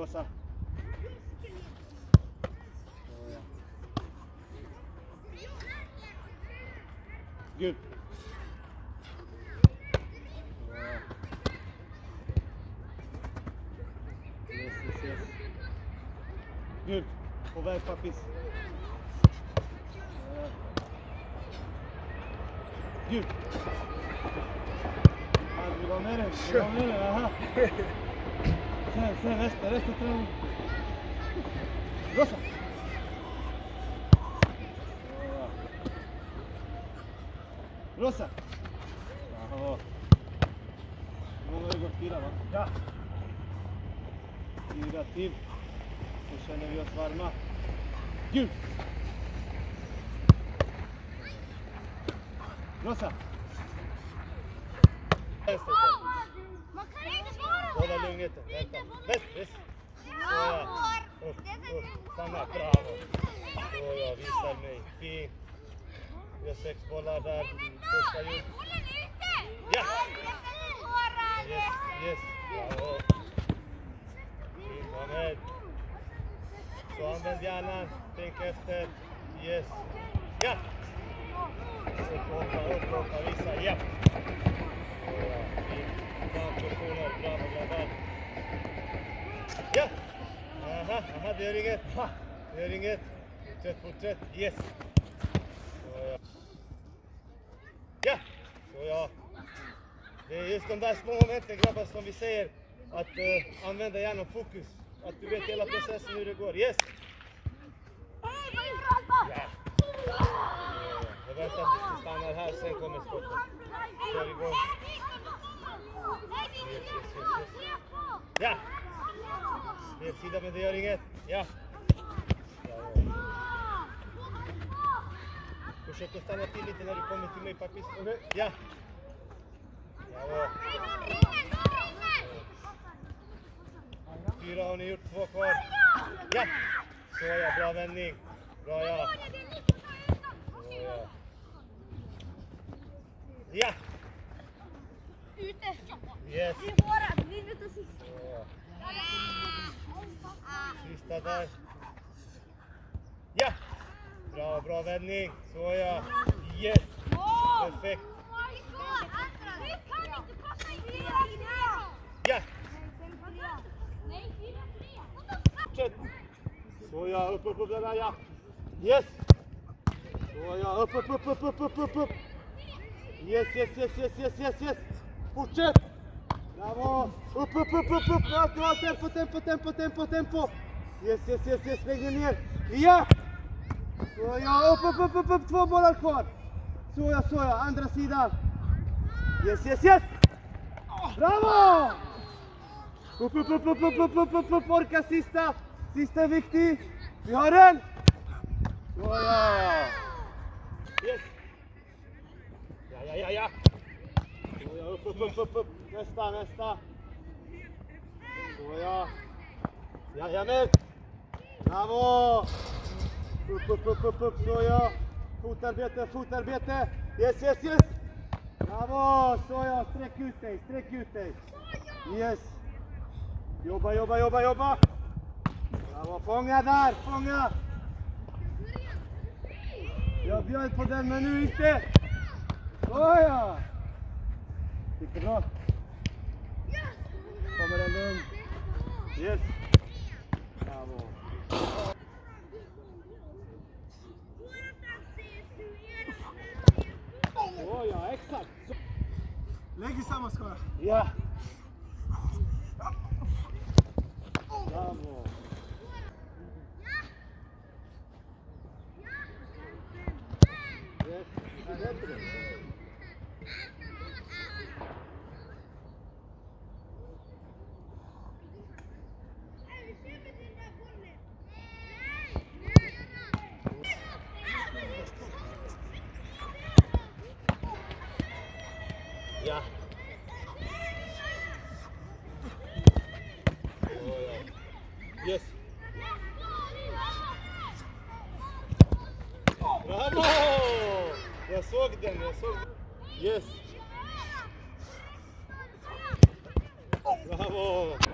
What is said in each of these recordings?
vois ça. Good. Good. Papis. Good. Ah, je vais l'emmener, je vais l'emmener. Hein, hein. se resta, resta tren. Rosa. Rosa. Bravo. Mogu da Igor tira, ovako. Da. Tira tim. Slušaj, ne bio stvarno. Gil. Rosa. Jeste. Makar je Hålla lugnet. Vänta. Väst, väst. Ja, Upp, upp. Stanna. Bravo. Såja, visar mig. Fint. Vi har sex bollar där. Första gjord. Bollen ute! Ja. Yes, yes. Bravo. Fint, var med. Så använd hjärnan. Tänk efter. Yes. Ja. Upp, hoppa, upp, hoppa, visa. Ja. Såja, fint. Bra positioner. Bravo grabbar. Ja. Aha, aha, det gör inget. Det gör inget. Fortsätt, fortsätt. Yes. Så Ja. Det är just de där små momenten grabbar som vi säger att uh, använda hjärnan fokus. Att du vet hela processen hur det går. Yes! Ja. Jag väntar tills du stannar här, sen kommer skottet. Kör igång. Yes, yes, yes, yes. Ja! Fel sida men det gör inget. Ja! Försök att stanna till lite när du kommer till mig pappis. Okej? Ja! Bravo! Fyra har ni gjort, två kvar. Ja! Så ja, bra vändning. Bra ja. Så ja. Ja! Ute! Yes. Det är vårat, vi vet oss sist. Så ja. Sista där. Ja! Bra, bra vändning. Såja. Yes! Perfekt. Ja! Fortsätt. Såja, upp, upp, upp den där ja. Yes! Såja, upp, upp, upp, upp, upp, upp, upp. Yes, yes, yes, yes, yes, yes, yes. Fortsätt! Bravo! Upp, upp, upp, upp, upp. Bra, bra. Tempo, tempo, tempo, tempo, tempo. Yes, yes, yes, yes. Lägg dig ner. Ja! Såja! upp, upp, upp, upp, upp. Två bollar kvar. Såja, såja! Andra sidan. Yes, yes, yes! Bravo! Upp, upp, upp, upp, upp, upp, upp, upp, upp, orka sista. Sista är viktig. Vi har den. Såja. Yes. Ja, ja, ja, ja. Upp, upp, upp, upp, upp. Nästa, nästa. Såja. Jajamän. Bravo. Upp, upp, upp, upp, upp. Såja. Fotarbete, fotarbete. Yes, yes, yes. Bravo. Såja. Sträck ut dig, sträck ut dig. Yes. Jobba, jobba, jobba, jobba! Bravo, fånga där, fånga! Jag bjöd på den, men nu inte! Såja! Gick det bra? Kommer den lugn? Yes! Bravo! Såja, exakt! Lägg i samma skala. Ja! Bravo! Yes, bättre. ya Yes. Bravo! Yasok then, Yasok. Yes. Bravo.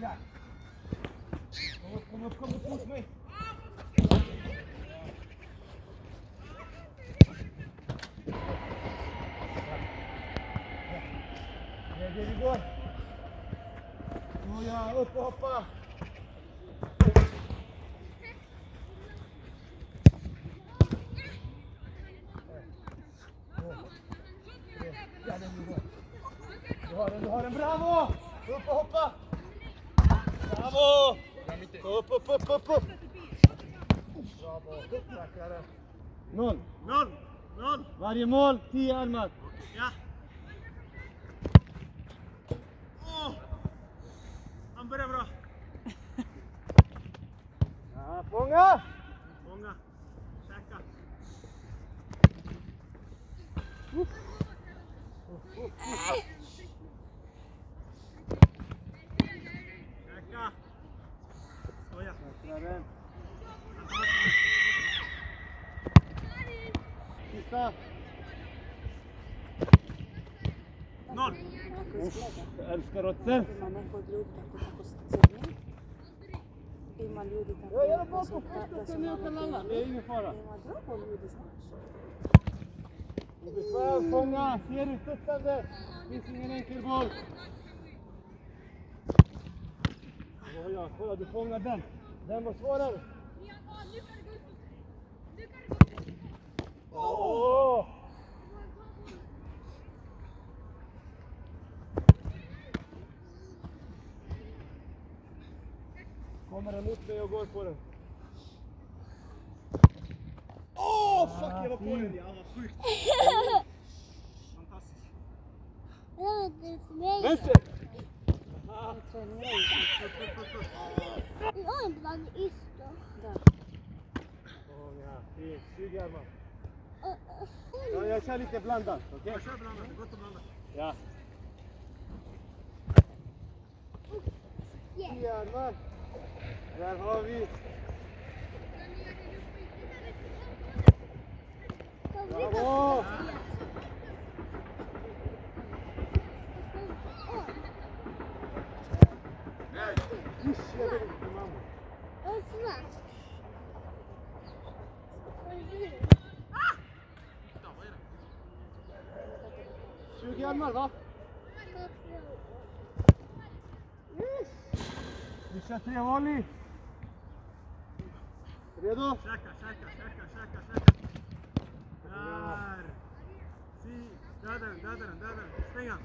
Kom upp, kom upp, kom upp mot mig. Det är det vi upp och hoppa. Du har den, du har den. Bravo! Upp och hoppa. Bravo! Hop, hop, hop, hop, hop! Bravo! Noll! Noll! Noll! Varje mål, 10 armar! Ja! Oh. Han börjar bra! ja, fånga! Fånga! Käka! Uh. Uh, uh, su, på da, da första su sen malo jag kan landa. Det är cijenjeni. ingen fara. Ima drugo ljudi, znaš. Bekväm, fånga. Ser du studsande? finns ingen enkel boll. Ja, ja, kolla du fångar den. Den var svårare. Maar, dan moet je goal worden. Oh, fuck, je wat een Ja, wat goed. Fantastisch. Ja, dat is. Mensen! Ah, oh, dan is toch. Oh ja, hier, zie je man. Ja, ja, ik oké? Ja. Ja. Ja, man. La grand vite. Bravo. gelmez Oviedo. Saca, saca, saca, saca, saca. Dar. Sí. Venga.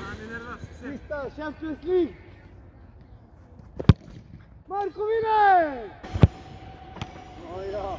Ah, sí. Lista, Champions League. Marco Oh, yeah.